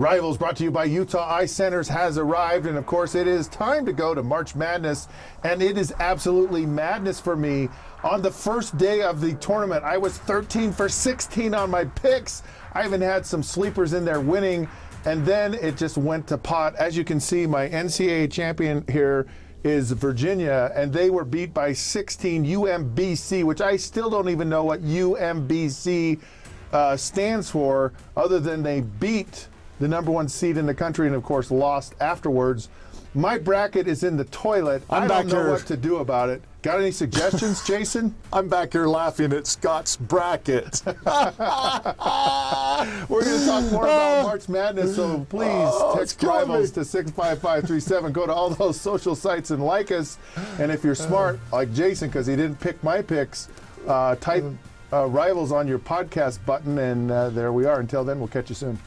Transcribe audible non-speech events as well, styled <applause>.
Rivals brought to you by Utah Eye Centers has arrived, and of course, it is time to go to March Madness, and it is absolutely madness for me. On the first day of the tournament, I was 13 for 16 on my picks. I even had some sleepers in there winning, and then it just went to pot. As you can see, my NCAA champion here is Virginia, and they were beat by 16 UMBC, which I still don't even know what UMBC uh, stands for, other than they beat the number one seed in the country, and of course lost afterwards. My bracket is in the toilet. I'm I don't know here. what to do about it. Got any suggestions, <laughs> Jason? I'm back here laughing at Scott's bracket. <laughs> <laughs> We're going to talk more about March Madness, so please Oh, text rivals to 65537. Go to all those social sites and like us. And if you're smart, like Jason, because he didn't pick my picks, uh, type uh, rivals on your podcast button, and uh, there we are. Until then, we'll catch you soon.